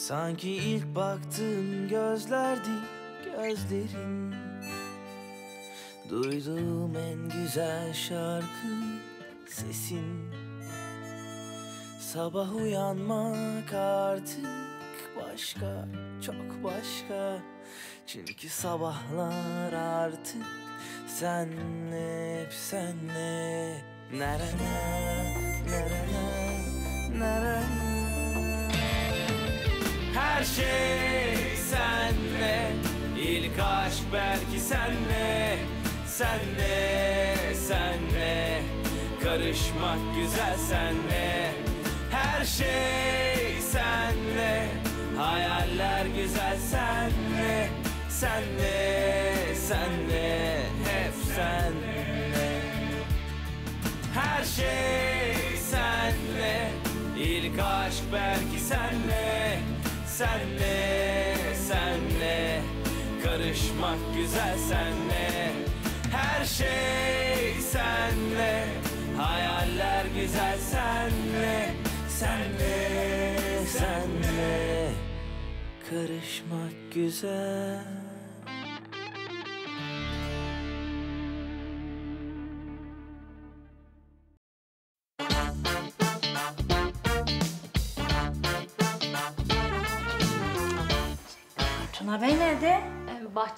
Sanki ilk baktığım gözlerdi gözlerin. Duyduğum en güzel şarkı sesin. Sabah uyanmak artık başka, çok başka. Çünkü sabahlar artık senle, hep senle. Nerene, nerene, nerene her şey senle İlk aşk belki senle Senle, senle. Karışmak güzel senle. Her şey senle Hayaller güzel senle Senle, senle. Hep senle. Her şey senle İlk aşk belki Senle, senle. Karışmak güzel senle. Her şey senle. Hayaller güzel senle. Senle, senle. Karışmak güzel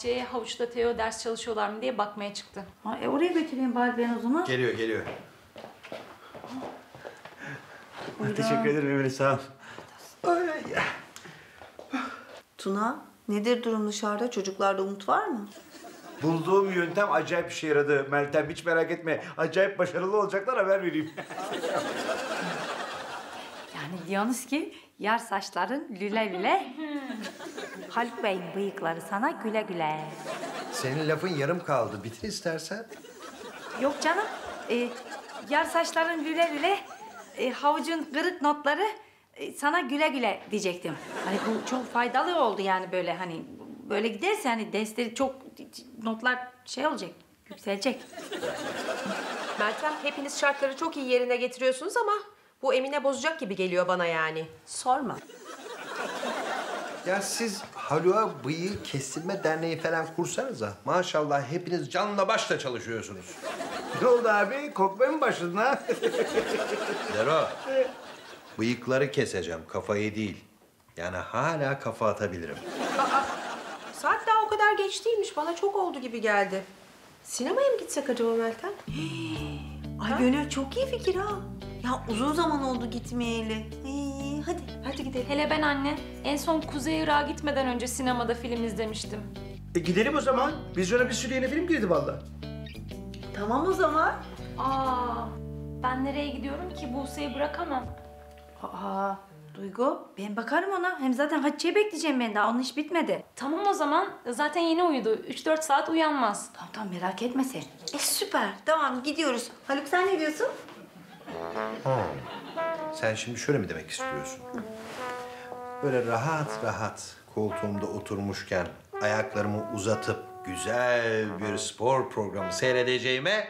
Bahçeye havuçta Teo ders çalışıyorlar mı diye bakmaya çıktı. Ha, e, oraya götüreyim bari ben o zaman. Geliyor, geliyor. Teşekkür ederim Emre sağ ol. Tuna, nedir durum dışarıda? Çocuklarda umut var mı? Bulduğum yöntem acayip işe yaradı Meltem. Hiç merak etme. Acayip başarılı olacaklar haber vereyim. Yani diyorsunuz ki yar saçların lüle lüle. Haluk Bey'in bıyıkları sana güle güle. Senin lafın yarım kaldı. Bitir istersen. Yok canım. e, yar saçların lüle lüle. e, havucun kırık notları e, sana güle güle diyecektim. Hani bu çok faydalı oldu yani böyle hani böyle giderse hani dersleri çok notlar şey olacak yükselecek. Meltem hepiniz şartları çok iyi yerine getiriyorsunuz ama bu Emine bozacak gibi geliyor bana yani. Sorma. Ya siz Haluk'a bıyığı kestirme derneği falan kursanıza. Maşallah hepiniz canla başla çalışıyorsunuz. Ne oldu abi? Korkmaya mı başladın ha? Zero. Bıyıkları keseceğim, kafayı değil. Yani hala kafa atabilirim. Saat daha o kadar geç değilmiş. Bana çok oldu gibi geldi. Sinemaya mı gitsek acaba Meltem? Ay Gönül çok iyi fikir ha. Ya uzun zaman oldu gitmeyeli. Ee, hadi, hadi gidelim. Hele ben anne en son Kuzey Irak'a gitmeden önce sinemada film izlemiştim. E gidelim o zaman. Vizyona bir sürü yeni film girdi vallahi. Tamam o zaman. Aa, ben nereye gidiyorum ki Buse'yi bırakamam. Aa, Duygu ben bakarım ona. Hem zaten Hatice'yi bekleyeceğim ben daha. Onun iş bitmedi. Tamam o zaman zaten yeni uyudu. 3-4 saat uyanmaz. Tamam tamam merak etme sen. E süper. Tamam gidiyoruz. Haluk sen ne diyorsun? Sen şimdi şöyle mi demek istiyorsun? Böyle rahat rahat koltuğumda oturmuşken ayaklarımı uzatıp güzel bir spor programı seyredeceğime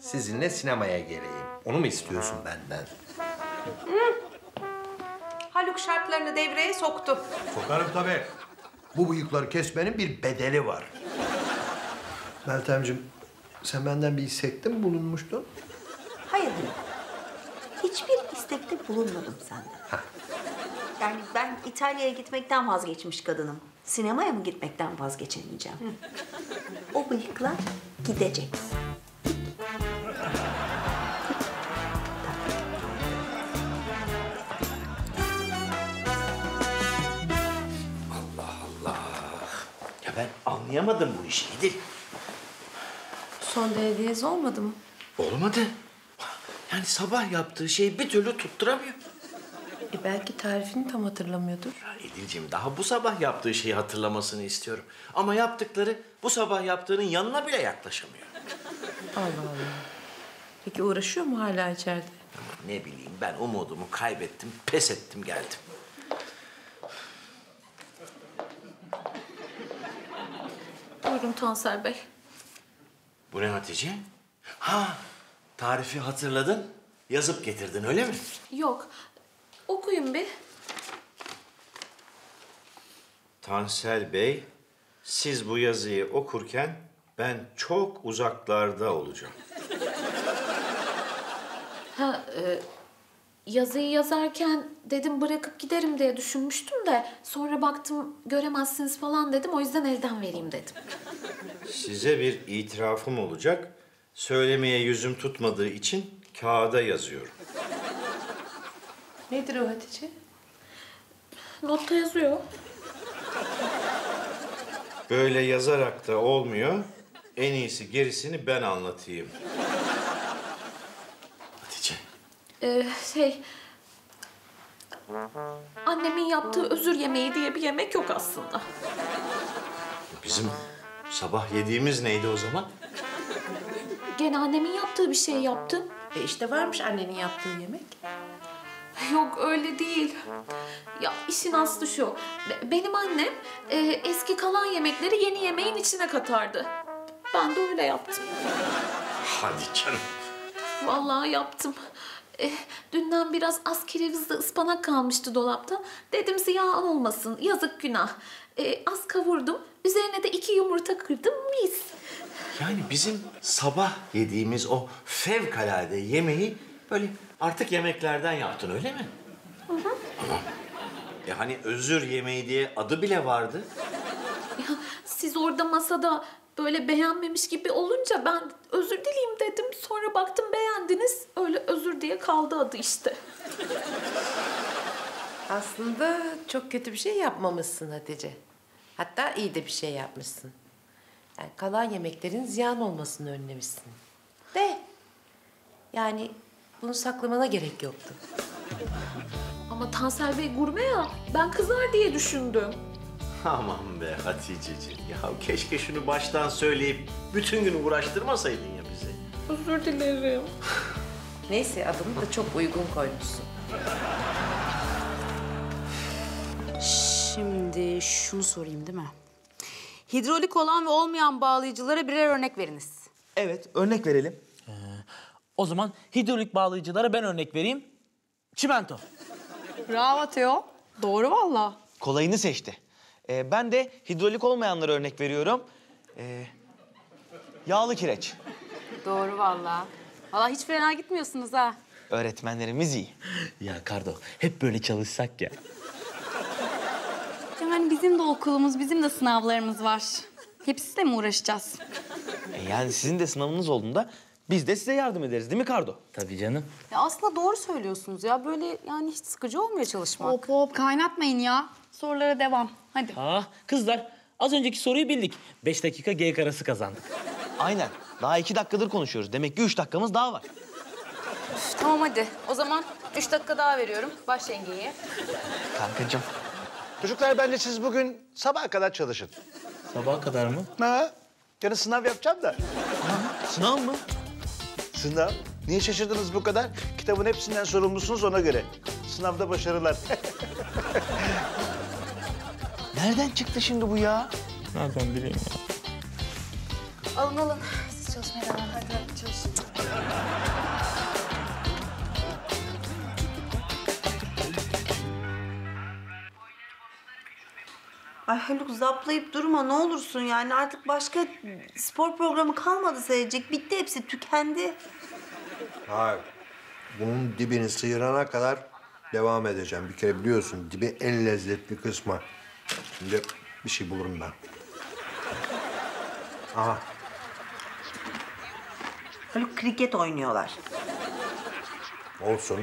sizinle sinemaya geleyim. Onu mu istiyorsun benden? Haluk şartlarını devreye soktu. Sokarım tabii. Bu bıyıkları kesmenin bir bedeli var. Meltemciğim, sen benden bir istekte mi bulunmuştun? Hayır. Hiçbir istekte bulunmadım senden. Yani ben İtalya'ya gitmekten vazgeçmiş kadınım. Sinemaya mı gitmekten vazgeçemeyeceğim? o bıyıklar gidecek. Ya ben anlayamadım bu işi İdil. Son hediyeniz olmadı mı? Olmadı. Yani sabah yaptığı şeyi bir türlü tutturamıyor. E belki tarifini tam hatırlamıyordur. Ya İdil'ciğim daha bu sabah yaptığı şeyi hatırlamasını istiyorum. Ama yaptıkları bu sabah yaptığının yanına bile yaklaşamıyor. Allah Allah. Peki uğraşıyor mu hala içeride? Ama ne bileyim ben umudumu kaybettim, pes ettim geldim. Buyurun Tansel Bey. Bu ne Hatice? Ha, tarifi hatırladın, yazıp getirdin öyle mi? Yok. Okuyun bir. Tansel Bey, siz bu yazıyı okurken ben çok uzaklarda olacağım. Ha, e, yazıyı yazarken dedim bırakıp giderim diye düşünmüştüm de sonra baktım göremezsiniz falan dedim o yüzden elden vereyim dedim. Size bir itirafım olacak. Söylemeye yüzüm tutmadığı için kağıda yazıyorum. Nedir o Hatice? Notta yazıyor. Böyle yazarak da olmuyor. En iyisi gerisini ben anlatayım. Hatice. Ee, şey... Annemin yaptığı özür yemeği diye bir yemek yok aslında. Bizim sabah yediğimiz neydi o zaman? Gene annemin yaptığı bir şey yaptım. E işte varmış annenin yaptığı yemek. Yok öyle değil. Ya işin aslı şu. Be- Benim annem e, eski kalan yemekleri yeni yemeğin içine katardı. Ben de öyle yaptım. Hadi canım. Vallahi yaptım. E, dünden biraz az kerevizli ıspanak kalmıştı dolapta. Dedim ziyan olmasın, yazık günah. E, az kavurdum, üzerine de iki yumurta kırdım, mis. Yani bizim sabah yediğimiz o fevkalade yemeği böyle artık yemeklerden yaptın öyle mi? Ama e hani özür yemeği diye adı bile vardı. Ya, siz orada masada böyle beğenmemiş gibi olunca ben özür dileyim dedim. Sonra baktım beğendiniz. Öyle özür diye kaldı adı işte. Aslında çok kötü bir şey yapmamışsın Hatice. Hatta iyi de bir şey yapmışsın. Yani kalan yemeklerin ziyan olmasını önlemişsin. De. Yani bunu saklamana gerek yoktu. Ama Tansel Bey gurme ya. Ben kızar diye düşündüm. Aman be Haticeciğim. Ya keşke şunu baştan söyleyip bütün gün uğraştırmasaydın ya bizi. Özür dilerim. Neyse adını da çok uygun koymuşsun. Şimdi şunu sorayım değil mi? Hidrolik olan ve olmayan bağlayıcılara birer örnek veriniz. Evet, örnek verelim. O zaman hidrolik bağlayıcılara ben örnek vereyim. Çimento. Bravo Teo. Doğru valla. Kolayını seçti. Ee, ben de hidrolik olmayanlara örnek veriyorum. Ee, yağlı kireç. Doğru valla. Valla hiç fena gitmiyorsunuz ha. Öğretmenlerimiz iyi. Ya Kardo, hep böyle çalışsak ya. Yani bizim de okulumuz, bizim de sınavlarımız var. Hepsiyle mi uğraşacağız? E, yani sizin de sınavınız olduğunda biz de size yardım ederiz değil mi Kardo? Tabii canım. Ya aslında doğru söylüyorsunuz ya. Böyle yani hiç sıkıcı olmuyor çalışmak. Hop hop kaynatmayın ya. Sorulara devam. Hadi. Ah kızlar, az önceki soruyu bildik. Beş dakika G karası kazandık. Aynen. Daha iki dakikadır konuşuyoruz. Demek ki üç dakikamız daha var. Tamam hadi. O zaman üç dakika daha veriyorum. Başlayın G'ye. Kankacığım. Çocuklar bence siz bugün sabaha kadar çalışın. Sabaha kadar mı? Ha? Yarın sınav yapacağım da. Sınav mı? Sınav? Niye şaşırdınız bu kadar? Kitabın hepsinden sorumlusunuz ona göre. Sınavda başarılar. Nereden çıktı şimdi bu ya? Nereden bileyim ya? Alın alın. Siz çalışmaya devam. Hadi, hadi çalışın. Ay Haluk zaplayıp durma ne olursun yani artık başka spor programı kalmadı seyredecek. Bitti hepsi tükendi. Hayır. Bunun dibini sıyırana kadar devam edeceğim. Bir kere biliyorsun dibi en lezzetli kısmı. Şimdi bir şey bulurum ben. Aha. Haluk kriket oynuyorlar. Olsun.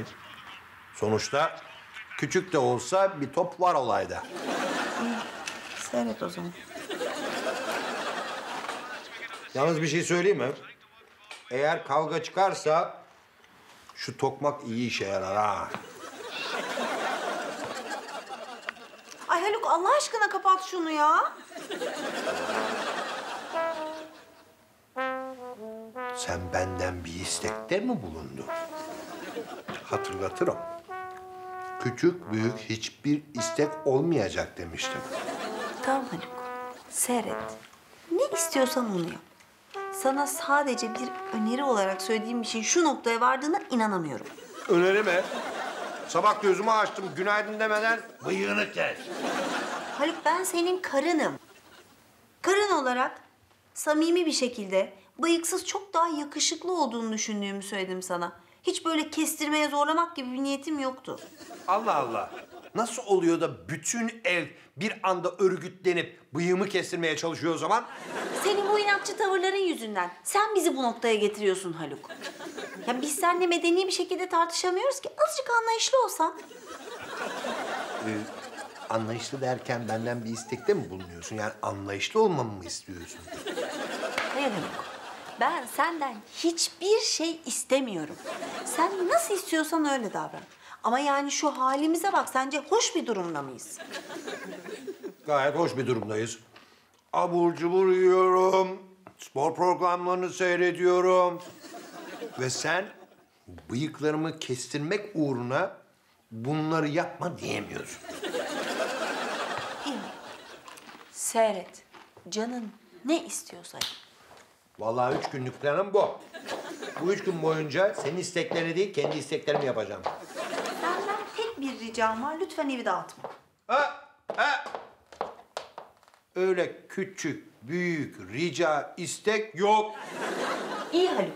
Sonuçta küçük de olsa bir top var olayda. Seyret o zaman. Yalnız bir şey söyleyeyim mi? Eğer kavga çıkarsa şu tokmak iyi işe yarar ha. Ay Haluk Allah aşkına kapat şunu ya. Sen benden bir istekte mi bulundun? Hatırlatırım. Küçük büyük hiçbir istek olmayacak demiştim. Tamam Haluk. Seyret. Ne istiyorsan onu yap. Sana sadece bir öneri olarak söylediğim şeyin şu noktaya vardığına inanamıyorum. Öneri mi? Sabah gözümü açtım günaydın demeden bıyığını kes. Haluk ben senin karınım. Karın olarak samimi bir şekilde bıyıksız çok daha yakışıklı olduğunu düşündüğümü söyledim sana. Hiç böyle kestirmeye zorlamak gibi bir niyetim yoktu. Allah Allah. Nasıl oluyor da bütün ev bir anda örgütlenip bıyığımı kestirmeye çalışıyor o zaman? Senin bu inatçı tavırların yüzünden. Sen bizi bu noktaya getiriyorsun Haluk. Ya biz seninle medeni bir şekilde tartışamıyoruz ki. Azıcık anlayışlı olsan. Anlayışlı derken benden bir istekte mi bulunuyorsun? Yani anlayışlı olmamı mı istiyorsun? Hayır Haluk. Ben senden hiçbir şey istemiyorum. Sen nasıl istiyorsan öyle davran. Ama yani şu halimize bak. Sence hoş bir durumda mıyız? Gayet hoş bir durumdayız. Abur cubur yiyorum. Spor programlarını seyrediyorum. Ve sen bıyıklarımı kestirmek uğruna bunları yapma diyemiyorsun. İyi. Seyret. Canın ne istiyorsa yap. Vallahi üç günlük planım bu. Bu üç gün boyunca senin isteklerini değil, kendi isteklerimi yapacağım. Ricam var. Lütfen evi dağıtma. Ha, ha. Öyle küçük, büyük, rica, istek yok. İyi Haluk.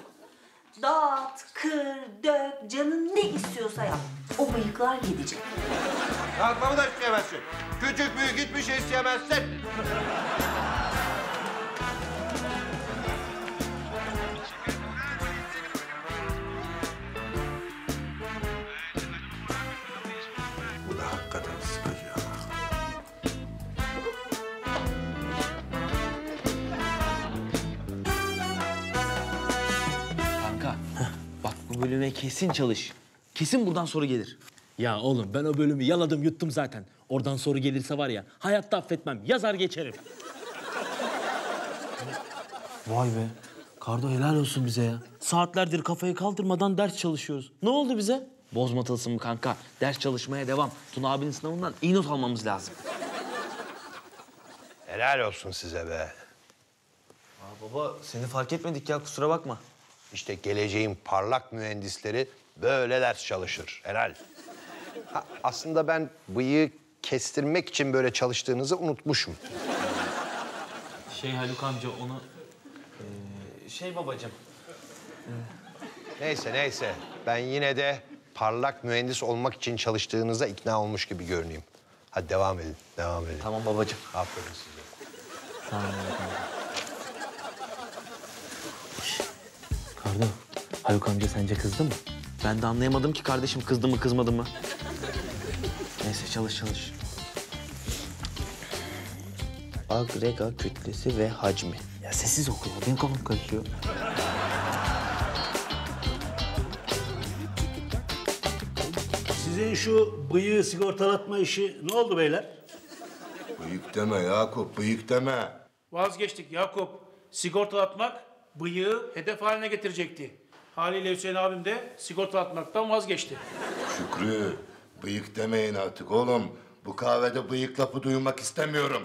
Dağıt, kır, dök, canın ne istiyorsa yap. O bıyıklar gidecek. Kalkmamı da isteyemezsin. Küçük, büyük hiçbir şey isteyemezsin. Bu bölüme kesin çalış. Kesin buradan soru gelir. Ya oğlum ben o bölümü yaladım yuttum zaten. Oradan soru gelirse var ya hayatta affetmem. Yazar geçerim. Vay be. Kardo helal olsun bize ya. Saatlerdir kafayı kaldırmadan ders çalışıyoruz. Ne oldu bize? Bozma tılsımı kanka. Ders çalışmaya devam. Tuna abinin sınavından iyi not almamız lazım. Helal olsun size be. Aa, baba seni fark etmedik ya kusura bakma. İşte geleceğin parlak mühendisleri böyle ders çalışır. Helal. Ha, aslında ben bıyığı kestirmek için böyle çalıştığınızı unutmuşum. Şey Haluk amca onu... Ee, şey babacığım. Neyse neyse. Ben yine de parlak mühendis olmak için çalıştığınıza ikna olmuş gibi görüneyim. Hadi devam edin, devam edin. Tamam babacığım. Aferin size. Tamam Haluk amca. Şş, Kardo, Haluk amca sence kızdı mı? Ben de anlayamadım ki kardeşim kızdı mı kızmadı mı. Neyse çalış çalış. Agrega kütlesi ve hacmi. Ya sessiz oku ya. Benim kafam karışıyor. Sizin şu bıyığı sigortalatma işi ne oldu beyler? Bıyık deme Yakup, bıyık deme. Vazgeçtik Yakup. Sigortalatmak bıyığı hedef haline getirecekti. Haliyle Hüseyin abim de sigortalatmaktan vazgeçti. Şükrü, bıyık demeyin artık oğlum. Bu kahvede bıyık lafı duymak istemiyorum.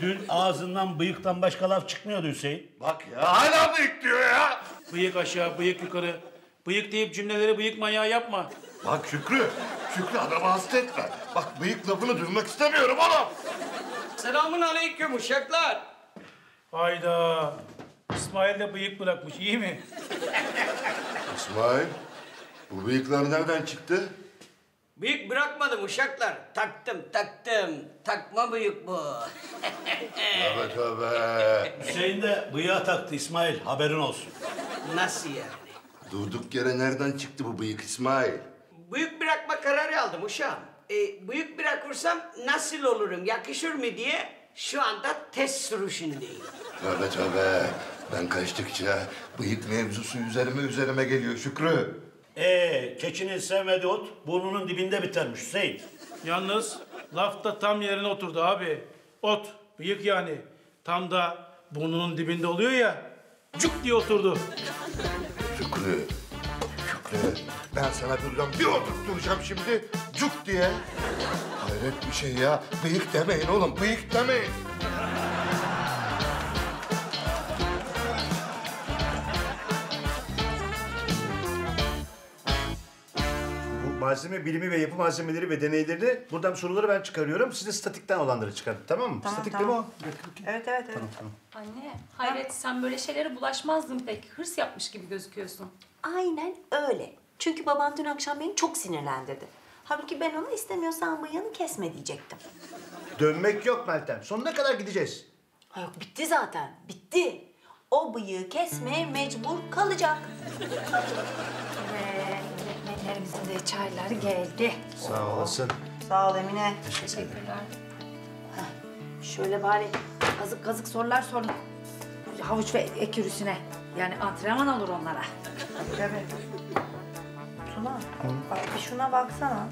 Dün ağzından bıyıktan başka laf çıkmıyordu Hüseyin. Bak ya hala bıyık diyor ya. Bıyık aşağı, bıyık yukarı. Bıyık deyip cümleleri bıyık manyağı yapma. Bak Şükrü, Şükrü adamı hasta etme. Bak bıyık lafını duymak istemiyorum oğlum. Selamun aleyküm uşaklar. Hayda. İsmail de bıyık bırakmış, iyi mi? İsmail, bu bıyıklar nereden çıktı? Bıyık bırakmadım uşaklar. Taktım taktım. Takma bıyık bu. Tövbe tövbe. Hüseyin de bıyığa taktı İsmail haberin olsun. Nasıl yani? Durduk yere nereden çıktı bu bıyık İsmail? Bıyık bırakma kararı aldım uşağım. E, bıyık bırakırsam nasıl olurum, yakışır mı diye şu anda test sürüşündeyim. Tövbe tövbe. Ben kaçtıkça bıyık mevzusu üzerime üzerime geliyor Şükrü. Ee, keçinin sevmediği ot burnunun dibinde bitermiş Hüseyin. Yalnız laf da tam yerine oturdu abi. Ot, bıyık yani. Tam da burnunun dibinde oluyor ya. Cuk diye oturdu. Şükrü, Şükrü. Ben sana buradan bir oturtturacağım şimdi. Cuk diye. Hayret bir şey ya. Bıyık demeyin oğlum, bıyık demeyin. Malzeme bilimi ve yapı malzemeleri ve deneylerini buradan soruları ben çıkarıyorum. Siz de statikten olanları çıkarın tamam mı? Tamam, Statik tamam. değil mi o? Evet evet evet. Tamam tamam. Anne, hayret sen böyle şeylere bulaşmazdın pek. Hırs yapmış gibi gözüküyorsun. Aynen öyle. Çünkü babam dün akşam beni çok sinirlendirdi. Halbuki ben ona istemiyorsan bıyığını kesme diyecektim. Dönmek yok Meltem. Sonuna kadar gideceğiz. Ha yok bitti zaten. Bitti. O bıyığı kesmeye mecbur kalacak. Öğretmenlerimizin de çayları geldi. Sağ olasın. Sağ ol Emine. Teşekkürler. Şöyle bari kazık kazık sorular sorun. Havuç ve ekürüsüne. Yani antrenman olur onlara. Tabii. Tuna, bak bir şuna baksana.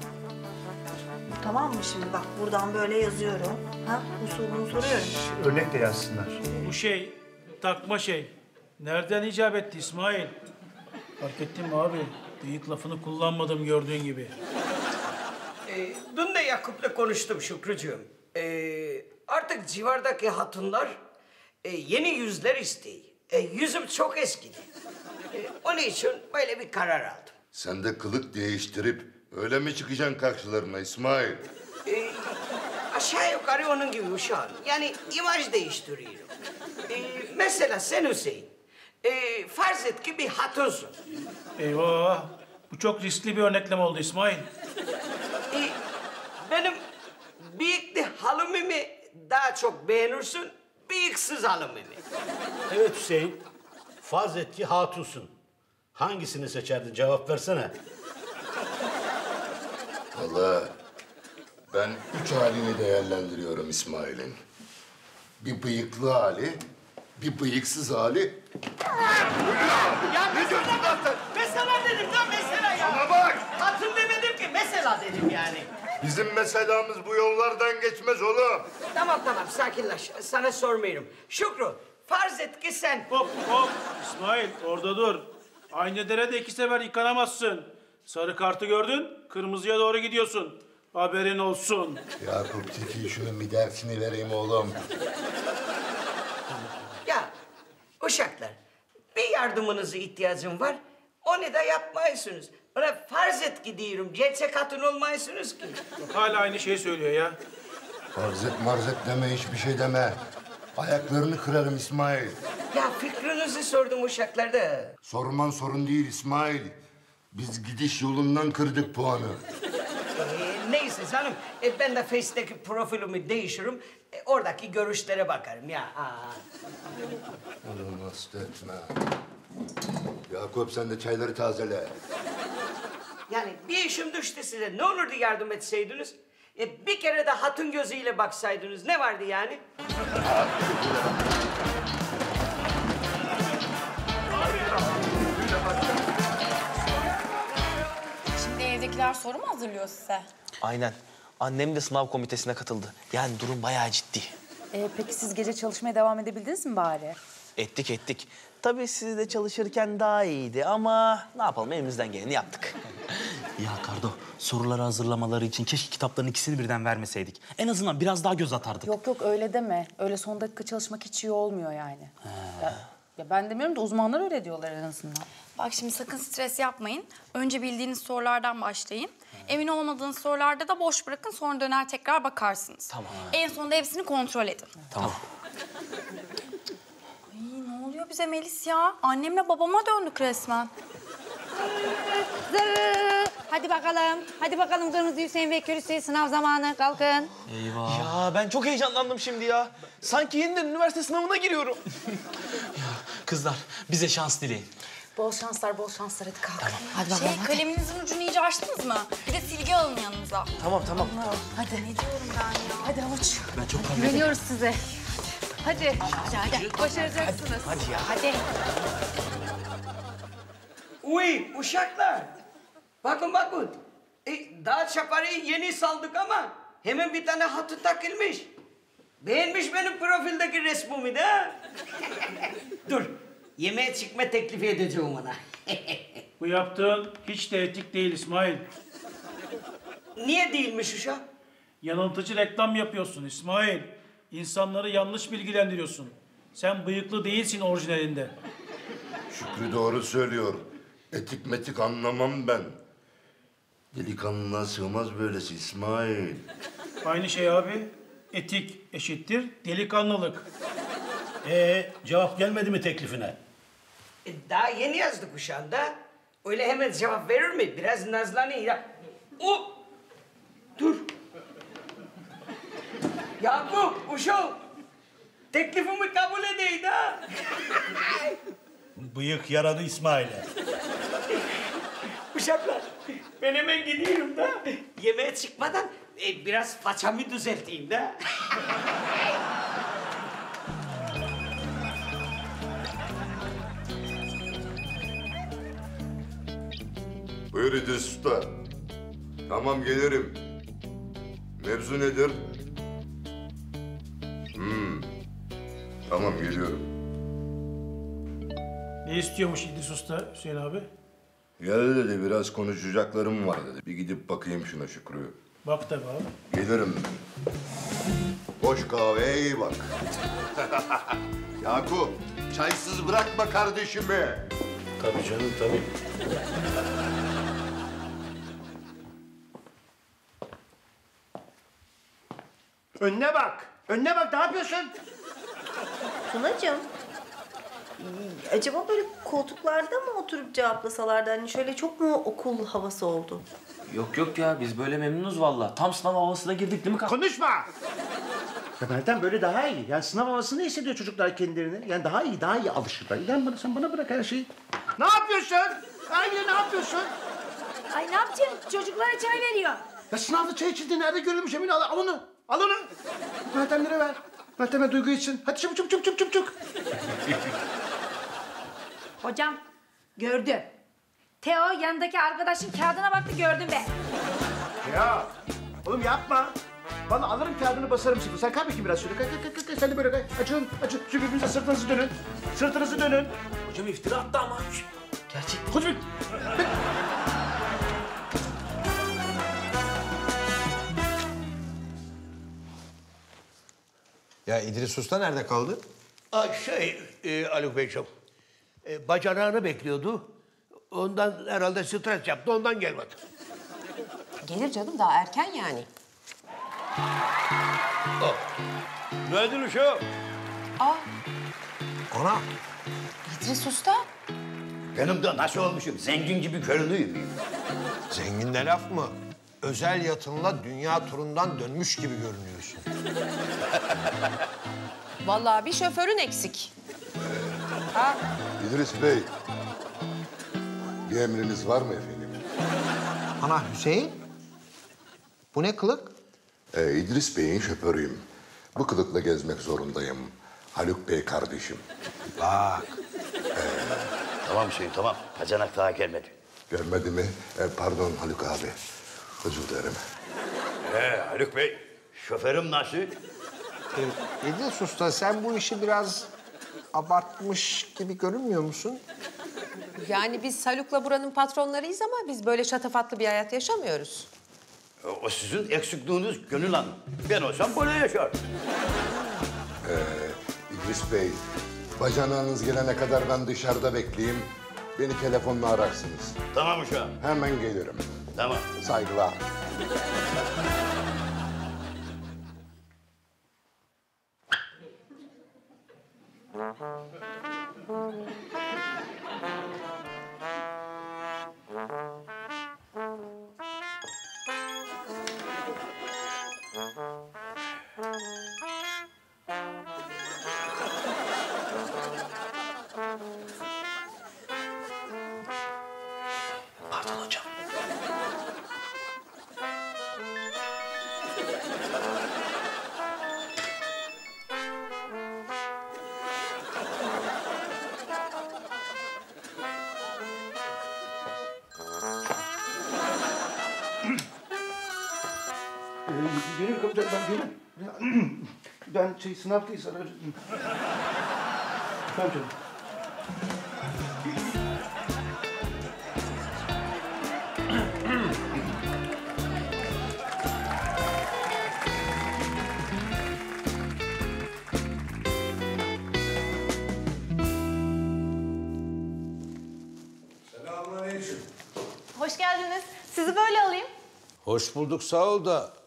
Tamam mı şimdi? Bak buradan böyle yazıyorum. Ha, usulünü soruyorum. Örnek de yazsınlar. Bu şey, takma şey. Nereden icap etti İsmail? Fark ettin mi abi? Büyük lafını kullanmadım gördüğün gibi. Ee, dün de Yakup'la konuştum Şükrücüğüm. Ee, artık civardaki hatunlar e, yeni yüzler isteği. E, yüzüm çok eskidi. E, onun için böyle bir karar aldım. Sen de kılık değiştirip öyle mi çıkacaksın karşılarına İsmail? E, aşağı yukarı onun gibi uşağım. Yani imaj değiştiriyorum. E, mesela sen Hüseyin. E, farz et ki bir hatunsun. Eyvah! Bu çok riskli bir örneklem oldu İsmail. E, benim bıyıklı halımı mı daha çok beğenirsin, bıyıksız halımı mı? Evet Hüseyin. Farz et ki hatunsun. Hangisini seçerdin? Cevap versene. Vallahi ben üç halini değerlendiriyorum İsmail'in. Bir bıyıklı hali, bir bıyıksız hali. Ya mesela, mesela dedim lan mesela ya. Ama bak! Hatun demedim ki mesela dedim yani. Bizim meselamız bu yollardan geçmez oğlum. Tamam tamam sakinleş. Sana sormuyorum. Şükrü farz et ki sen... Hop hop! İsmail orada dur. Aynı derede iki sefer yıkanamazsın. Sarı kartı gördün, kırmızıya doğru gidiyorsun. Haberin olsun. Yakup Tiki şunun bir dersini vereyim oğlum. Uşaklar bir yardımınıza ihtiyacım var. Onu da yapmayısınız. Bana farz et ki diyorum. Gerçek hatun olmayısınız ki. Hala aynı şeyi söylüyor ya. Farzet marzet deme hiçbir şey deme. Ayaklarını kırarım İsmail. Ya fikrinizi sordum uşaklarda. Sorman sorun değil İsmail. Biz gidiş yolundan kırdık puanı. Neyse canım. E, ben de Face'teki profilimi değişirim. E, oradaki görüşlere bakarım ya. Aa. Oğlum hasta etme. Yakup sen de çayları tazele. Yani bir işim düştü size. Ne olurdu yardım etseydiniz? E, bir kere de hatun gözüyle baksaydınız. Ne vardı yani? Şimdi evdekiler soru mu hazırlıyor size? Aynen. Annem de sınav komitesine katıldı. Yani durum bayağı ciddi. Ee, peki siz gece çalışmaya devam edebildiniz mi bari? Ettik ettik. Tabii siz de çalışırken daha iyiydi ama ne yapalım elimizden geleni yaptık. Ya Kardo, soruları hazırlamaları için keşke kitapların ikisini birden vermeseydik. En azından biraz daha göz atardık. Yok yok öyle deme. Öyle son dakika çalışmak hiç iyi olmuyor yani. Ya, ya ben demiyorum da uzmanlar öyle diyorlar en azından. Bak şimdi sakın stres yapmayın. Önce bildiğiniz sorulardan başlayın. Emin olmadığınız sorularda da boş bırakın sonra döner tekrar bakarsınız. Tamam. En sonunda hepsini kontrol edin. Tamam. Ay ne oluyor bize Melis ya? Annemle babama döndük resmen. Zırr. Hadi bakalım. Hadi bakalım Kırmızı Hüseyin ve Kürüsü sınav zamanı. Kalkın. Eyvah. Ya ben çok heyecanlandım şimdi ya. Sanki yeniden üniversite sınavına giriyorum. Kızlar, bize şans dileyin. Bol şanslar, bol şanslar. Hadi kalk. Hadi Şey kaleminizin ucunu iyice açtınız mı? Bir de silgi alın yanınıza. Tamam tamam. Hadi. Ne diyorum ben ya? Hadi avuç. Ben çok kalbim. Güveniyoruz size. Hadi. Başaracaksınız. Hadi ya. Hadi. Uy uşaklar. Bakın bakın. E, daha çaparıyı yeni saldık ama hemen bir tane hatı takılmış. Beğenmiş benim profildeki resmimi de. ha? Dur. Yemeğe çıkma teklifi edeceğim ona. Bu yaptığın hiç de etik değil İsmail. Niye değilmiş uşak? Yanıltıcı reklam yapıyorsun İsmail. İnsanları yanlış bilgilendiriyorsun. Sen bıyıklı değilsin orijinalinde. Şükrü doğru söylüyor. Etik metik anlamam ben. Delikanlılığa sığmaz böylesi İsmail. Aynı şey abi. Etik eşittir delikanlılık. Ee, cevap gelmedi mi teklifine? E, daha yeni yazdık uşağım da. Öyle hemen cevap verir mi? Biraz nazlanıyor ya. O! Dur. Yakup, uşağım. Teklifimi kabul edeyim ha. Bıyık yaradı İsmail'e. Uşaklar, ben hemen gidiyorum da. Yemeğe çıkmadan e, biraz façamı düzelteyim de. Buyur İdris Usta. Tamam gelirim. Mevzu nedir? Hmm. Tamam geliyorum. Ne istiyormuş İdris Usta Hüseyin abi? Gel dedi biraz konuşacaklarım var dedi. Bir gidip bakayım şuna Şükrü. Bak tabii abi. Gelirim. Boş kahveye iyi bak. Yakup, çaysız bırakma kardeşimi. Tabii canım tabii. Önüne bak. Önüne bak. Ne yapıyorsun? Tunacığım. hmm, Acaba böyle koltuklarda mı oturup cevaplasalardı? Hani şöyle çok mu okul havası oldu? Yok yok ya biz böyle memnunuz valla. Tam sınav havasına girdik değil mi? Konuşma. Ya Meltem böyle daha iyi. Yani sınav havasını hissediyor çocuklar kendilerini. Yani daha iyi, daha iyi alışırlar. İlan bana, sen bana bırak her şeyi. Ne yapıyorsun? Aile ne yapıyorsun? Ay ne yapacağım? Çocuklara çay veriyor. Ya sınavda çay içildiği nerede görülmüş Emine? Al, al onu. Al onu. Meltemlere ver. Meltem'e duygu için. Hadi çabuk çabuk çabuk çabuk çabuk. çabuk. Hocam gördü. Teo yanındaki arkadaşın kağıdına baktı gördüm be. Ya oğlum yapma. Vallahi alırım kağıdını basarım şimdi. Sen kay bakayım biraz şöyle. Kay kay kay, kay. Sen de böyle kay. Açın açın. Şu birbirinize sırtınızı dönün. Sırtınızı dönün. Hocam iftira attı ama. Gerçek. Koş Ya İdris Usta nerede kaldı? Aa, şey e, Haluk Beyciğim, e, bacanağını bekliyordu. Ondan herhalde stres yaptı, ondan gelmedi. Gelir canım daha erken yani. Günaydın uşağım. Aa Ana. İdris Usta. Benim de nasıl olmuşum? Zengin gibi görünüyor muyum? Zengin de laf mı? Özel yatınla dünya turundan dönmüş gibi görünüyorsun. Vallahi bir şoförün eksik. Ha? İdris Bey, bir emriniz var mı efendim? Ana Hüseyin. Bu ne kılık? Ee, İdris Bey'in şoförüyüm. Bu kılıkla gezmek zorundayım. Haluk Bey kardeşim. Bak. Tamam Hüseyin, tamam. Bacanak daha gelmedi. Gelmedi mi? Ee, pardon Haluk abi. Özür dilerim. Ee, Haluk Bey, şoförüm nasıl? Ee, İdris Usta sen bu işi biraz abartmış gibi görünmüyor musun? Yani biz Haluk'la buranın patronlarıyız ama biz böyle şatafatlı bir hayat yaşamıyoruz. O sizin eksikliğiniz Gönül Hanım. Ben olsam böyle yaşardım. Ee, İdris Bey, bacanağınız gelene kadar ben dışarıda bekleyeyim. Beni telefonla ararsınız. Tamam uşağım. Hemen gelirim. Tamam. Saygılar. Pardon Ben şey sınavdayız sana. Tamam canım. Hoş geldiniz. Sizi böyle alayım. Hoş bulduk sağ ol da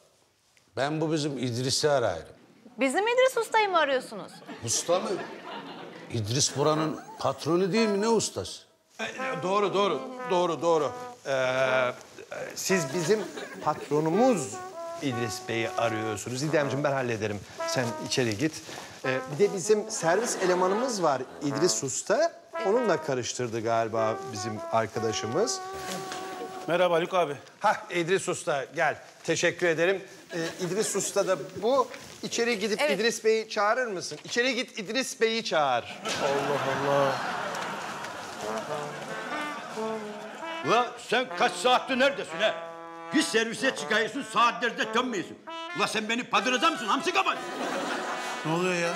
ben bu bizim İdris'i arayırım. Bizim İdris Usta'yı mı arıyorsunuz? Usta mı? İdris buranın patronu değil mi ne ustası? Doğru, doğru, doğru, doğru. Ee, siz bizim patronumuz İdris Bey'i arıyorsunuz. İdemciğim ben hallederim. Sen içeri git. Ee, bir de bizim servis elemanımız var İdris Usta. Onunla karıştırdı galiba bizim arkadaşımız. Merhaba Haluk abi. Hah İdris Usta gel. Teşekkür ederim. Ee, İdris Usta da bu. İçeri gidip İdris Bey'i çağırır mısın? İçeri git İdris Bey'i çağır. Allah Allah. Ulan sen kaç saattir neredesin ha? Bir servise çıkıyorsun saatlerce dönmüyorsun. Ulan sen beni padırıza mısın hamsi kapat? Ne oluyor ya?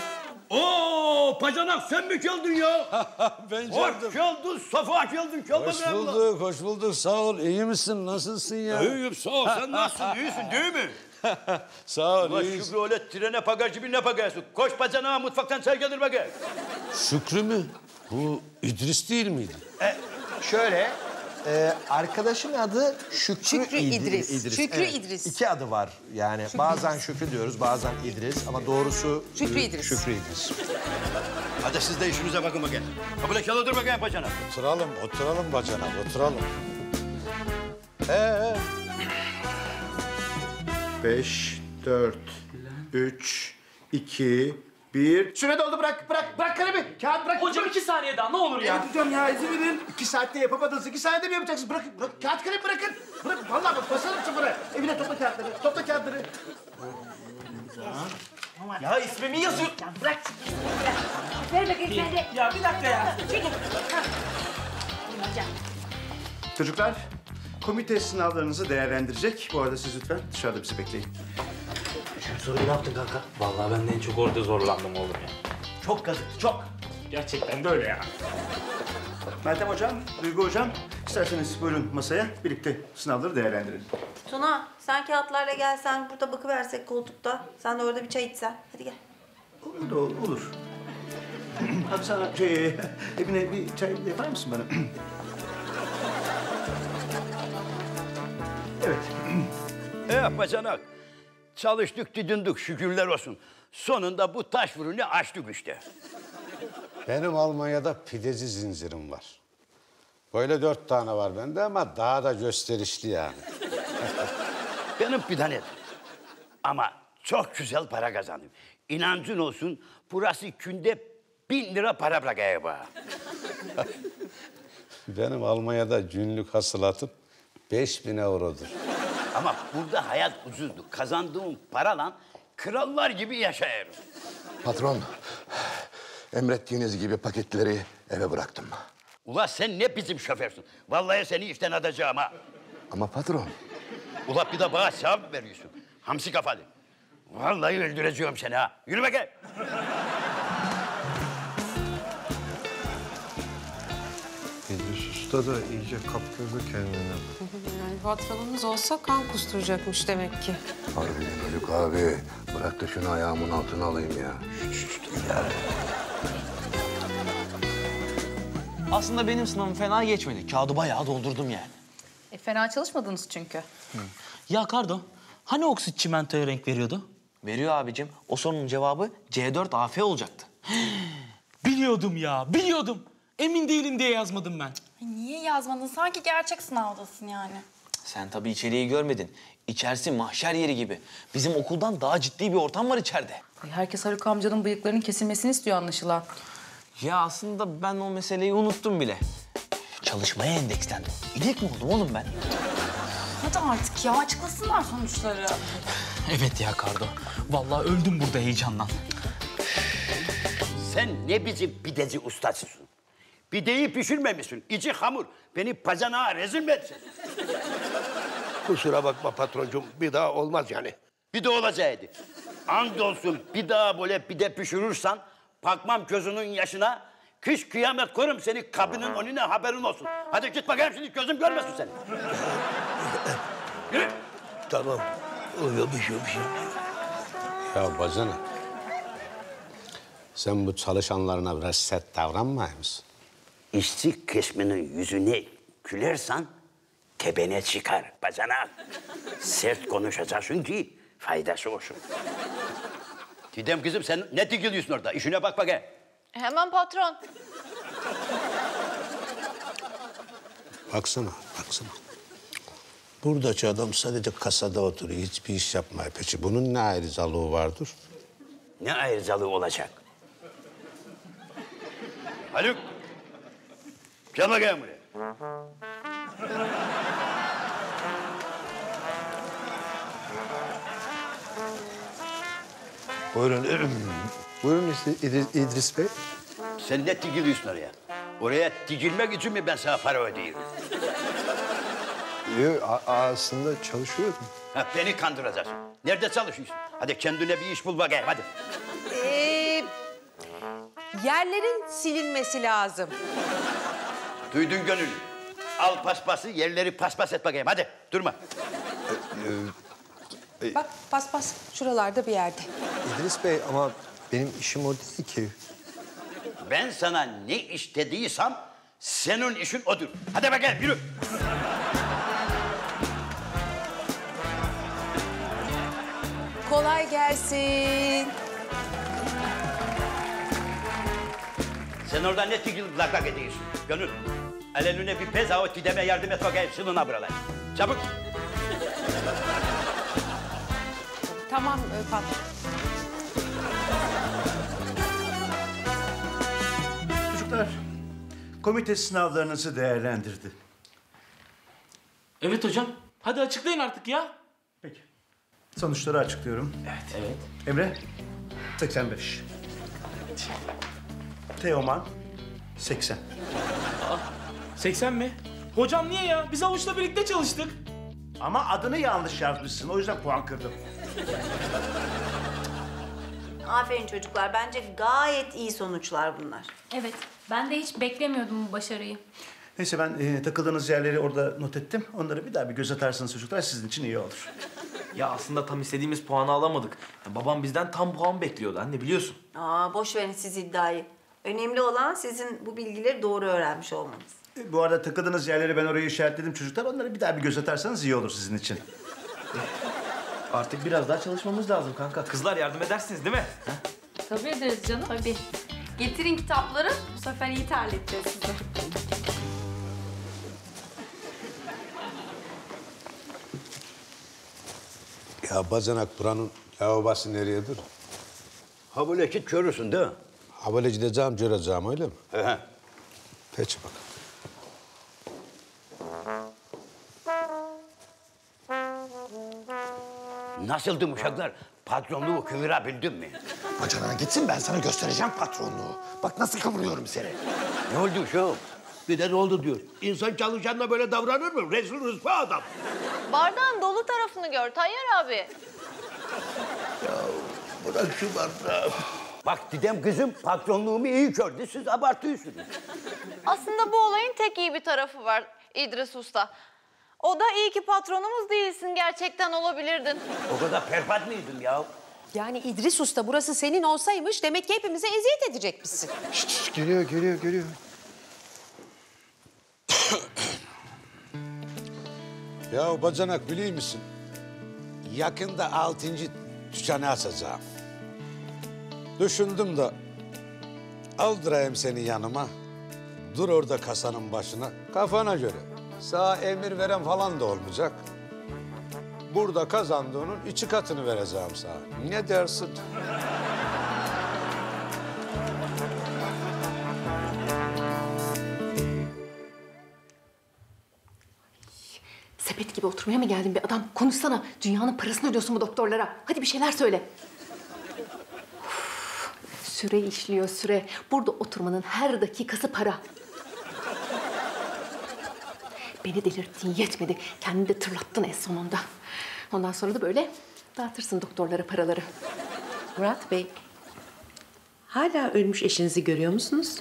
Oo pacanak sen mi geldin ya? ben Hoş geldin, safa geldin. Gel Hoş bulduk, hoş bulduk. Sağ ol. İyi misin? Nasılsın ya? İyiyim sağ ol. Sen nasılsın? İyisin değil mi? Sağ ol, Ulan iyiyiz. Şükrü öyle trene bakar gibi ne bakarsın? Koş bacanağa mutfaktan çay getir bakayım. Şükrü mü? Bu İdris değil miydi? Şöyle, e, arkadaşın adı Şükrü, Şükrü İdri- İdris. Şükrü İdris. İki adı var yani. Bazen Şükrü diyoruz, bazen İdris ama doğrusu... Şükrü e, İdris. Şükrü İdris. Hadi siz de işinize bakın bakayım. Kapıda çal otur bakayım bacanak. Oturalım, oturalım bacanak, oturalım. Ee, Beş, dört, üç, iki, bir. Süre doldu bırak, bırak, bırak kalemi. Kağıt bırak. Hocam iki saniye daha ne olur ya. Hocam ya izin verin. İki saatte yapamadınız. İki saniyede mi yapacaksınız? Bırakın, bırak. Kağıt kalemi bırakın. Bırak, vallahi bak basarım sıfıra. Evine topla kağıtları, topla kağıtları. Ya ismimi yazıyor. Bırak. Ver bakayım sen de. Ya bir dakika ya. Çekil. Hocam. Çocuklar, komite sınavlarınızı değerlendirecek. Bu arada siz lütfen dışarıda bizi bekleyin. Şu soruyu ne yaptın kanka? Vallahi ben de en çok orada zorlandım oğlum ya. Çok kazıktı, çok. Gerçekten de öyle ya. Meltem Hocam, Duygu Hocam, isterseniz buyurun masaya. Birlikte sınavları değerlendirelim. Tuna sen kağıtlarla gelsen burada bakıversek koltukta. Sen de orada bir çay içsen. Hadi gel. Olur da olur. olur. Abi sana şey, evine bir çay yapar mısın bana? evet. Eh bacanak. Çalıştık didindik şükürler olsun. Sonunda bu taş fırını açtık işte. benim Almanya'da pideci zincirim var. Böyle dört tane var bende ama daha da gösterişli yani. Benim bir tane. Ama çok güzel para kazandım. İnancın olsun burası günde bin lira para bırakıyor bana. Benim Almanya'da günlük hasılatım 5000 eurodur. Ama burada hayat ucuzdu. Kazandığım parayla krallar gibi yaşıyorum. Patron, emrettiğiniz gibi paketleri eve bıraktım. Ula sen ne bizim şoförsün? Vallahi seni işten atacağım ha. Ama patron, Ula bir de bana sevap veriyorsun. Hamsi kafalı. Vallahi öldüreceğim seni ha. Yürü bakayım. Usta da iyice kaptırdı kendini. Yani patronumuz olsa kan kusturacakmış demek ki. harbiden Haluk abi. Bırak da şunu ayağımın altına alayım ya. Aslında benim sınavım fena geçmedi. Kağıdı bayağı doldurdum yani. E, fena çalışmadınız çünkü. Ya Kardo, hani oksit çimentoya renk veriyordu? Veriyor abicim. O sorunun cevabı C4 AF olacaktı. Biliyordum ya, biliyordum. Emin değilim diye yazmadım ben. Niye yazmadın? Sanki gerçek sınavdasın yani. Sen tabii içeriği görmedin. İçerisi mahşer yeri gibi. Bizim okuldan daha ciddi bir ortam var içeride. Ay, herkes Haluk amcanın bıyıklarının kesilmesini istiyor anlaşılan. Ya aslında ben o meseleyi unuttum bile. Çalışmaya endekslendim. İlek mi oldum oğlum ben? Hadi artık ya açıklasınlar sonuçları. Evet ya Kardo. Vallahi öldüm burada heyecandan. Sen ne bizim pideci ustasısın? Pideyi pişirmemişsin. İçi hamur. Beni pazanağa rezil mi etsin? Kusura bakma patroncum bir daha olmaz yani. Bir de olacaktı. Andolsun bir daha böyle pide pişirirsen bakmam gözünün yaşına. Kış kıyamet korum seni kabinin önüne haberin olsun. Hadi git bakayım şimdi gözüm görmesin seni. Yürü. Tamam. Oluyor bir şey bir şey. Ya bacana. Sen bu çalışanlarına biraz sert davranmıyor musun? İşçi kesmenin yüzüne gülersen tepene çıkar bacanak. Sert konuşacaksın ki faydası olsun. Didem kızım sen ne dikiliyorsun orada? İşine bak bakayım. Hemen patron. Baksana, baksana. Buradaki adam sadece kasada oturuyor, hiçbir iş yapmıyor. Peki bunun ne ayrıcalığı vardır? Ne ayrıcalığı olacak? Haluk. Gel bakayım buraya. Buyurun. Buyurun İdris, İdris Bey. Sen ne dikiliyorsun oraya? Oraya dikilmek için mi ben sana para ödeyeyim? Yok, aslında çalışıyordum. Ha, beni kandıracaksın. Nerede çalışıyorsun? Hadi kendine bir iş bul bakayım hadi. Ee, yerlerin silinmesi lazım. Duydun gönül. Al paspası yerleri paspas et bakayım hadi durma. Bak paspas şuralarda bir yerde. İdris Bey ama benim işim o değil ki. Ben sana ne iş dediysem senin işin odur. Hadi bakayım yürü. Kolay gelsin. Sen orada ne tikil lak lak ediyorsun? Gönül. El eline bir pez avuç gideme yardım et bakayım sınına buralar. Çabuk. Tamam e, patron. Çocuklar, komite sınavlarınızı değerlendirdi. Evet hocam. Hadi açıklayın artık ya. Sonuçları açıklıyorum. Evet. Evet. Emre, 85. Teoman, 80. 80 mi? Hocam niye ya? Biz avuçla birlikte çalıştık. Ama adını yanlış yazmışsın, o yüzden puan kırdım. Aferin çocuklar. Bence gayet iyi sonuçlar bunlar. Evet, ben de hiç beklemiyordum bu başarıyı. Neyse ben e, takıldığınız yerleri orada not ettim. Onları bir daha bir göz atarsanız çocuklar sizin için iyi olur. Ya aslında tam istediğimiz puanı alamadık. Ya babam bizden tam puan bekliyordu anne biliyorsun. Aa, boş verin siz iddiayı. Önemli olan sizin bu bilgileri doğru öğrenmiş olmanız. E, bu arada takıldığınız yerleri ben oraya işaretledim çocuklar. Onları bir daha bir göz atarsanız iyi olur sizin için. Artık biraz daha çalışmamız lazım kanka. Kızlar yardım edersiniz değil mi? Tabii ederiz canım. Tabii. Getirin kitapları, bu sefer iyi terleteceğiz sizi. Ya bacanak buranın lavabosu nereyedir? Ha böyle git görürsün değil mi? Ha böyle gideceğim, göreceğim öyle mi? He he. Peki bak. Nasıldı uşaklar? Patronluğu kıvırabildin mi? Bacana gitsin ben sana göstereceğim patronluğu. Bak nasıl kıvırıyorum seni. Ne oldu uşağım? Bir de ne oldu diyor. İnsan çalışanla böyle davranır mı? Rezil rüsva adam. Bardağın dolu tarafını gör Tayyar abi. Bırak şu bardağı. Bak Didem kızım patronluğumu iyi gördü. Siz abartıyorsunuz. Aslında bu olayın tek iyi bir tarafı var İdris Usta. O da iyi ki patronumuz değilsin. Gerçekten olabilirdin. O kadar perpat mıydın ya? Yani İdris Usta burası senin olsaymış demek ki hepimize eziyet edecekmişsin. Şşt, şşt, geliyor, geliyor, geliyor. Ya bacanak biliyor musun? Yakında altıncı dükkanı açacağım. Düşündüm de aldırayım seni yanıma. Dur orada kasanın başına kafana göre. Sağ emir veren falan da olmayacak. Burada kazandığının iki katını vereceğim sana. Ne dersin? Sepet gibi oturmaya mı geldin be adam? Konuşsana. Dünyanın parasını ödüyorsun bu doktorlara. Hadi bir şeyler söyle. Süre işliyor süre. Burada oturmanın her dakikası para. Beni delirttin yetmedi. Kendini de tırlattın en sonunda. Ondan sonra da böyle dağıtırsın doktorlara paraları. Murat Bey, hala ölmüş eşinizi görüyor musunuz?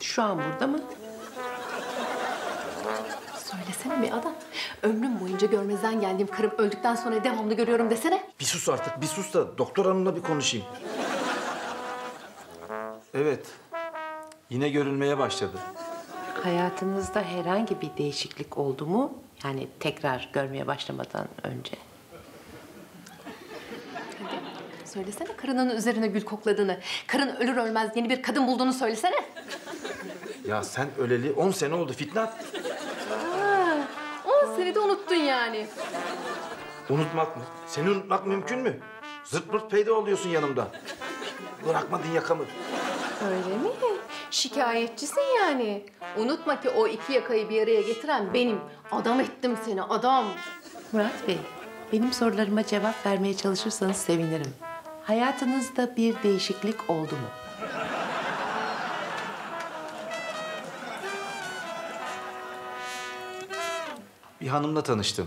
Şu an burada mı? Söylesene bir adam. Ömrüm boyunca görmezden geldiğim karım öldükten sonra devamlı görüyorum desene. Bir sus artık bir sus da doktor hanımla bir konuşayım. Evet. Yine görülmeye başladı. hayatınızda herhangi bir değişiklik oldu mu? Yani tekrar görmeye başlamadan önce. Söylesene karının üzerine gül kokladığını. Karın ölür ölmez yeni bir kadın bulduğunu söylesene. Ya sen öleli 10 sene oldu Fitnat. Aa, 10 senede unuttun yani. Unutmak mı? Seni unutmak mümkün mü? Zırt pırt peyda oluyorsun yanımda. Bırakmadın yakamı. Öyle mi? Şikayetçisin yani. Unutma ki o iki yakayı bir araya getiren benim. Adam ettim seni adam. Murat Bey, benim sorularıma cevap vermeye çalışırsanız sevinirim. Hayatınızda bir değişiklik oldu mu? Bir hanımla tanıştım.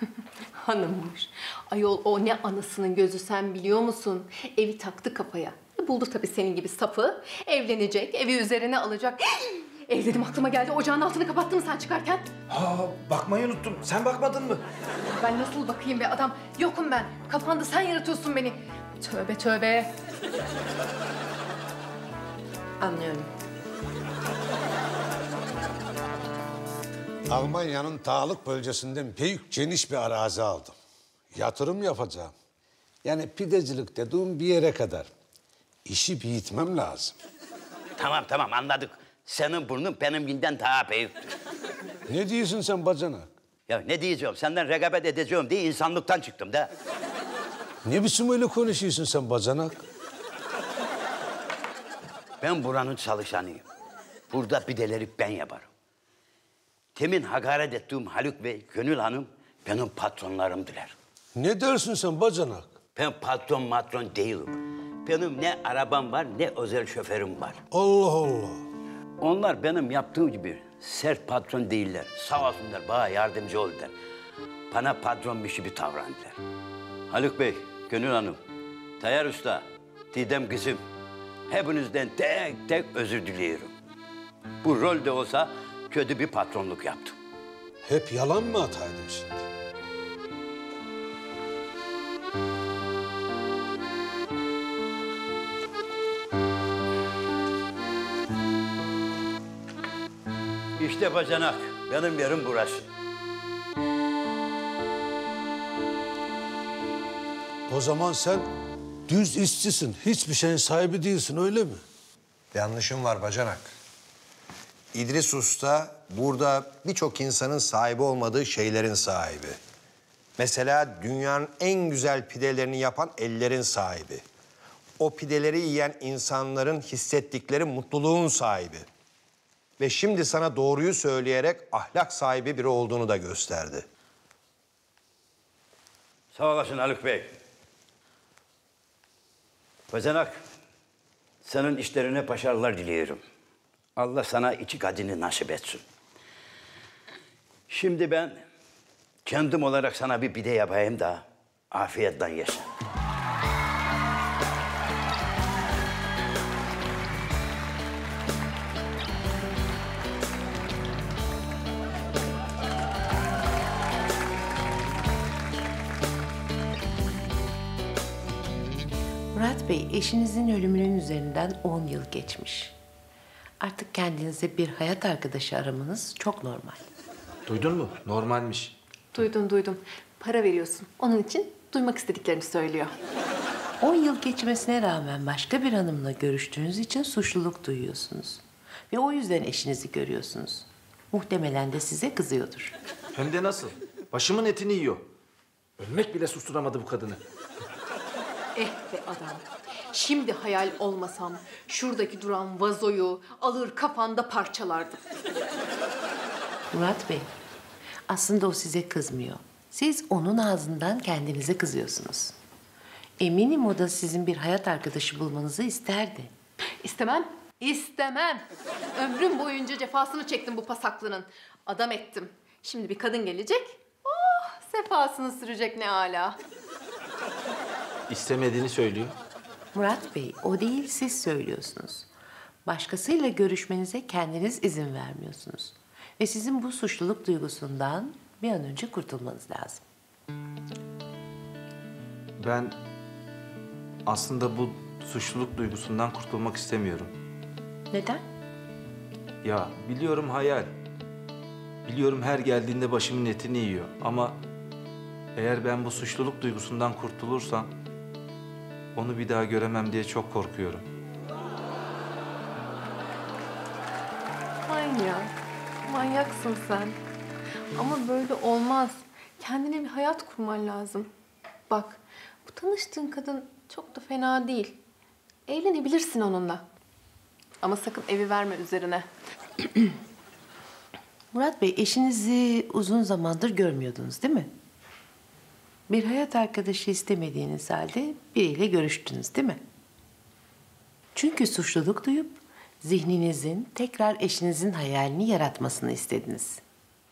Hanımmış. Ayol o ne anasının gözü sen biliyor musun? Evi taktı kafaya. Buldu tabii senin gibi sapı. Evlenecek, evi üzerine alacak. Ev dedim aklıma geldi. Ocağın altını kapattın mı sen çıkarken? Ha bakmayı unuttum. Sen bakmadın mı? Ben nasıl bakayım be adam? Yokum ben. Kafanda sen yaratıyorsun beni. Tövbe tövbe. Anlıyorum. Almanya'nın Dağlık bölgesinden büyük geniş bir arazi aldım. Yatırım yapacağım. Yani pidecilik dediğim bir yere kadar. İşi büyütmem lazım. Tamam tamam anladık. Senin burnun benimkinden daha büyüktür. Ne diyorsun sen bacanak? Ya ne diyeceğim? Senden rekabet edeceğim diye insanlıktan çıktım da. Ne biçim öyle konuşuyorsun sen bacanak? Ben buranın çalışanıyım. Burada pideleri ben yaparım. Temin hakaret ettiğim Haluk ve Gönül Hanım benim patronlarımdılar. Ne dersin sen bacanak? Ben patron matron değilim. Benim ne arabam var ne özel şoförüm var. Allah Allah. Onlar benim yaptığım gibi sert patron değiller. Sağ olsunlar bana yardımcı oldular. Bana patronmuş gibi davrandılar. Haluk Bey, Gönül Hanım, Tayyar Usta, Didem kızım. Hepinizden tek tek özür diliyorum. Bu rolde olsa kötü bir patronluk yaptım. Hep yalan mı ataydın şimdi? İşte bacanak, benim yerim burası. O zaman sen düz işçisin. Hiçbir şeyin sahibi değilsin öyle mi? Yanlışım var bacanak. İdris Usta burada birçok insanın sahibi olmadığı şeylerin sahibi. Mesela dünyanın en güzel pidelerini yapan ellerin sahibi. O pideleri yiyen insanların hissettikleri mutluluğun sahibi. Ve şimdi sana doğruyu söyleyerek ahlak sahibi biri olduğunu da gösterdi. Sağ olasın Haluk Bey. Bacanak, senin işlerine başarılar diliyorum. Allah sana iki kadını nasip etsin. Şimdi ben kendim olarak sana bir pide yapayım da afiyetle yesin. Murat Bey, eşinizin ölümünün üzerinden 10 yıl geçmiş. Artık kendinize bir hayat arkadaşı aramanız çok normal. Duydun mu? Normalmiş. Duydum duydum. Para veriyorsun. Onun için duymak istediklerini söylüyor. 10 yıl geçmesine rağmen başka bir hanımla görüştüğünüz için suçluluk duyuyorsunuz. Ve o yüzden eşinizi görüyorsunuz. Muhtemelen de size kızıyordur. Hem de nasıl? Başımın etini yiyor. Ölmek bile susturamadı bu kadını. Eh be adam. Şimdi hayal olmasam şuradaki duran vazoyu alır kafanda parçalardım. Murat Bey, aslında o size kızmıyor. Siz onun ağzından kendinize kızıyorsunuz. Eminim o da sizin bir hayat arkadaşı bulmanızı isterdi. İstemem. İstemem. Ömrüm boyunca cefasını çektim bu pasaklının. Adam ettim. Şimdi bir kadın gelecek. Oh, sefasını sürecek ne ala. İstemediğini söylüyor. Murat Bey, o değil siz söylüyorsunuz. Başkasıyla görüşmenize kendiniz izin vermiyorsunuz. Ve sizin bu suçluluk duygusundan bir an önce kurtulmanız lazım. Ben aslında bu suçluluk duygusundan kurtulmak istemiyorum. Neden? Ya biliyorum hayal. Biliyorum her geldiğinde başımın etini yiyor ama eğer ben bu suçluluk duygusundan kurtulursam onu bir daha göremem diye çok korkuyorum. Manyak. Manyaksın sen. Ama böyle olmaz. Kendine bir hayat kurman lazım. Bak, bu tanıştığın kadın çok da fena değil. Evlenebilirsin onunla. Ama sakın evi verme üzerine. Murat Bey eşinizi uzun zamandır görmüyordunuz değil mi? Bir hayat arkadaşı istemediğiniz halde biriyle görüştünüz değil mi? Çünkü suçluluk duyup zihninizin tekrar eşinizin hayalini yaratmasını istediniz.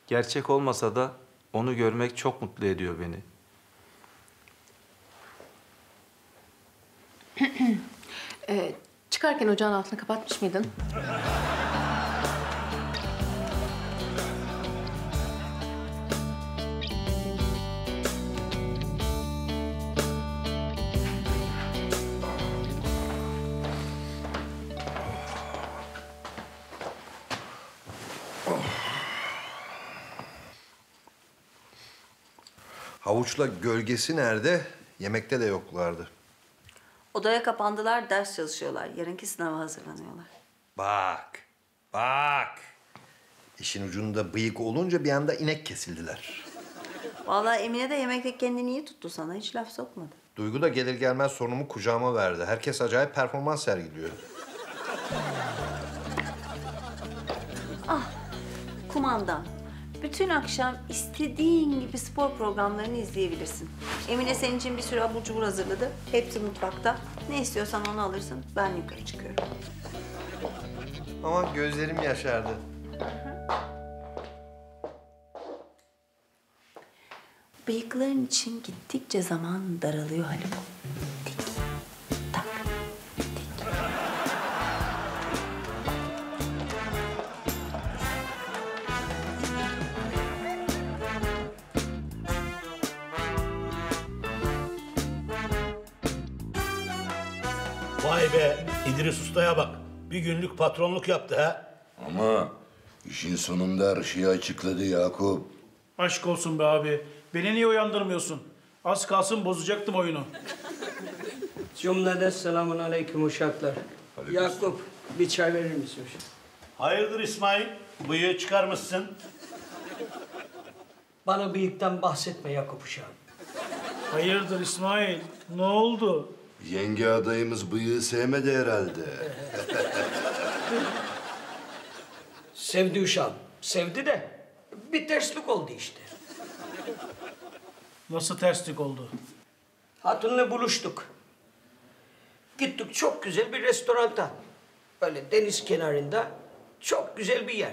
Gerçek olmasa da onu görmek çok mutlu ediyor beni. Ee, çıkarken ocağın altını kapatmış mıydın? Havuçla gölgesi nerede? Yemekte de yoklardı. Odaya kapandılar, ders çalışıyorlar. Yarınki sınava hazırlanıyorlar. Bak, bak. İşin ucunda bıyık olunca bir anda inek kesildiler. Vallahi Emine de yemekte kendini iyi tuttu sana. Hiç laf sokmadı. Duygu da gelir gelmez sorunumu kucağıma verdi. Herkes acayip performans sergiliyor. Ah, kumandan. Bütün akşam istediğin gibi spor programlarını izleyebilirsin. Emine senin için bir sürü abur cubur hazırladı. Hepsi mutfakta. Ne istiyorsan onu alırsın. Ben yukarı çıkıyorum. Ama gözlerim yaşardı. Bıyıkların için gittikçe zaman daralıyor Haluk. İdris Usta'ya bak. Bir günlük patronluk yaptı ha. Ama işin sonunda her şeyi açıkladı Yakup. Aşk olsun be abi. Beni niye uyandırmıyorsun? Az kalsın bozacaktım oyunu. Cümleden selamun aleyküm uşaklar. Yakup bir çay verir misin? Hayırdır İsmail? Bıyığı çıkarmışsın. Bana bıyıktan bahsetme Yakup uşağım. Hayırdır İsmail? Ne oldu? Yenge adayımız bıyığı sevmedi herhalde. Sevdi uşağım. Sevdi de bir terslik oldu işte. Nasıl terslik oldu? Hatunla buluştuk. Gittik çok güzel bir restoranta. Böyle deniz kenarında çok güzel bir yer.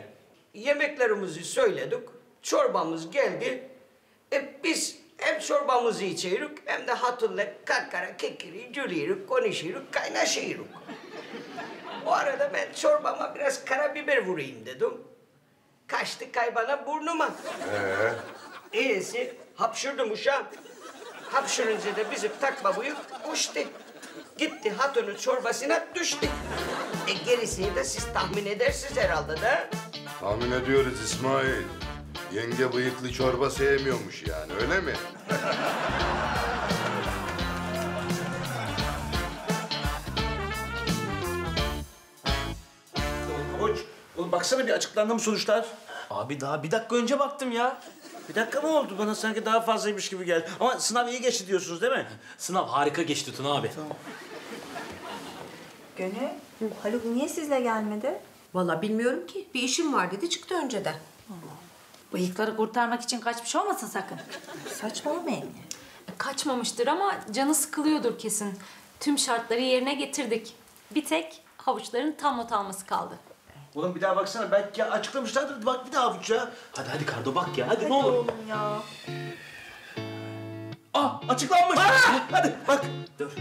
Yemeklerimizi söyledik. Çorbamız geldi. E biz hem çorbamızı içiyoruz hem de hatunla kakara kekiri gülüyoruz, konuşuyoruz, kaynaşıyoruz. O arada ben çorbama biraz karabiber vurayım dedim. Kaçtı kaybana burnuma. Ee? İyisi hapşırdım uşağım. Hapşırınca da bizim takma bıyık uçtu. Gitti hatunun çorbasına düştü. E gerisini de siz tahmin edersiniz herhalde de. Tahmin ediyoruz İsmail. Yenge bıyıklı çorba sevmiyormuş yani öyle mi? Koç, oğlum baksana bir açıklandı mı sonuçlar? Abi daha bir dakika önce baktım ya. Bir dakika mı oldu? Bana sanki daha fazlaymış gibi geldi. Ama sınav iyi geçti diyorsunuz değil mi? Sınav harika geçti Tuna abi. Gönül, Haluk niye sizle gelmedi? Vallahi bilmiyorum ki. Bir işim var dedi çıktı önceden. Bıyıkları kurtarmak için kaçmış olmasın sakın. Saçmalamayın. Kaçmamıştır ama canı sıkılıyordur kesin. Tüm şartları yerine getirdik. Bir tek havuçların tam not alması kaldı. Oğlum bir daha baksana. Belki açıklamışlardır. Bak bir daha avuç ya. Hadi hadi Kardo bak ya. Hadi, ne olur. oğlum ya. Ah açıklanmış. Hadi bak. Dur.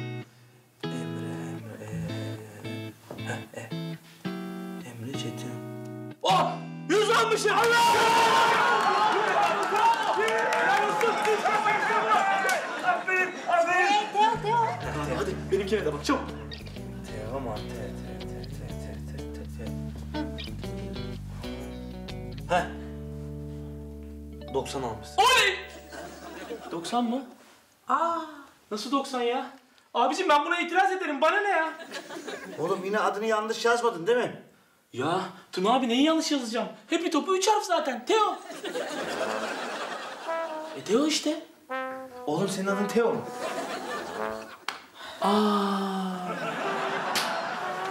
Emre, Emre. Heh, e. Emre Çetin. Oh! Yüz almış ya. Hadi hadi benimkine de bak çabuk. Teo mu? Te te te te te te te te. Heh. 90 almış. Oley! 90 mı? Aa, nasıl 90 ya? Abicim ben buna itiraz ederim. Bana ne ya? Oğlum yine adını yanlış yazmadın değil mi? Ya Tuna abi neyi yanlış yazacağım? Hepi topu üç harf zaten. Teo. E Teo işte. Oğlum senin adın Teo mu? Aa.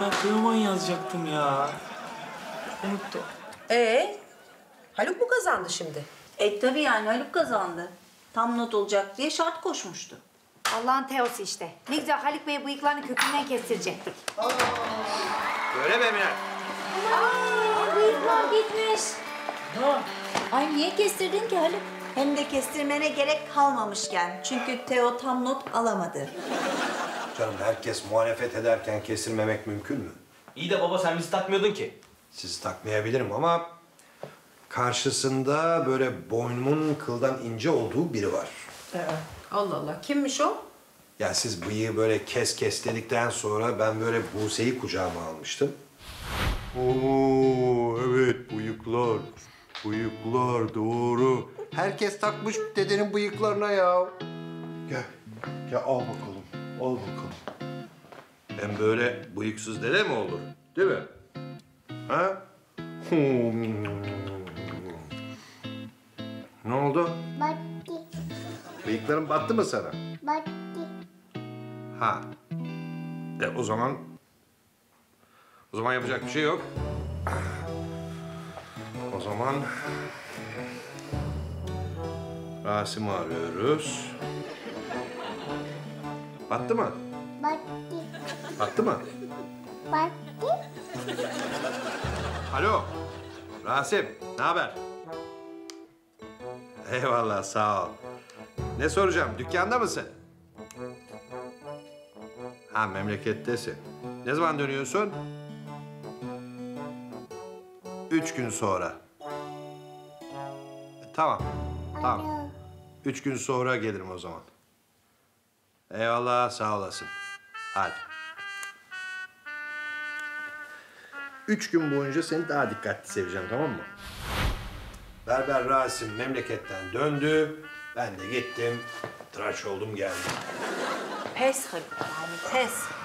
Ben Teoman yazacaktım ya. Unuttum. Ee, Haluk mu kazandı şimdi? E tabii yani Haluk kazandı. Tam not olacak diye şart koşmuştu. Allah'ın teosu işte. Ne güzel Haluk Bey bıyıklarını kökünden kestirecektik. Öyle mi Emine? Aa, bıyıklar gitmiş. Ay niye kestirdin ki Haluk? Hem de kestirmene gerek kalmamışken. Çünkü Teo tam not alamadı. Canım herkes muhalefet ederken kesilmemek mümkün mü? İyi de baba sen bizi takmıyordun ki. Sizi takmayabilirim ama karşısında böyle boynumun kıldan ince olduğu biri var. Allah Allah. Kimmiş o? Ya siz bıyığı böyle kes kes dedikten sonra ben böyle Buse'yi kucağıma almıştım. Oo evet bıyıklar. Bıyıklar doğru. Herkes takmış dedenin bıyıklarına ya. Gel. Gel al bakalım. Al bakalım. Hem böyle bıyıksız dede mi olur? Değil mi? Ha? Ne oldu? Battı. Bıyıkların battı mı sana? Battı. Ha. E o zaman... O zaman yapacak bir şey yok. O zaman... Rasim'i arıyoruz. Battı mı? Battı. Battı mı? Battı. Alo. Rasim, ne haber? Eyvallah, sağ ol. Ne soracağım, dükkanda mısın? Ha, memlekettesin. Ne zaman dönüyorsun? Üç gün sonra. E, tamam, tamam. Üç gün sonra gelirim o zaman. Eyvallah, sağ olasın. Hadi. Üç gün boyunca seni daha dikkatli seveceğim, tamam mı? Berber Rasim memleketten döndü. Ben de gittim, tıraş oldum geldim. Pes Haluk yani pes.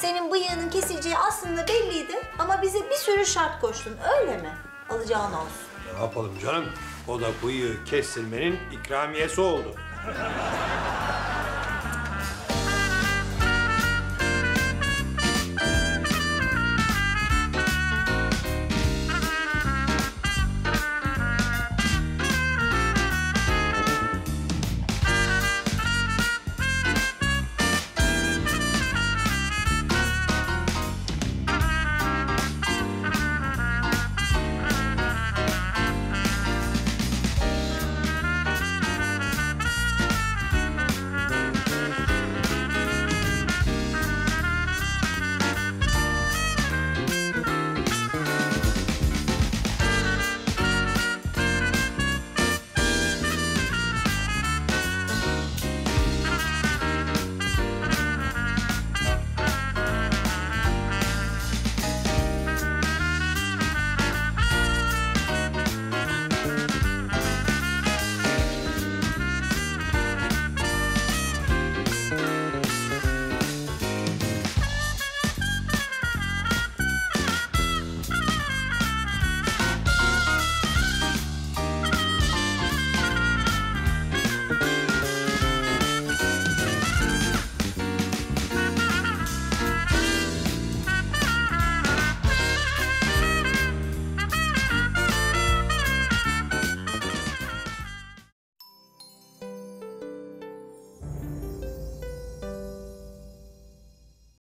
Senin bıyığının kesileceği aslında belliydi ama bize bir sürü şart koştun öyle mi? Alacağın olsun. Ne yapalım canım? O da bıyığı kestirmenin ikramiyesi oldu.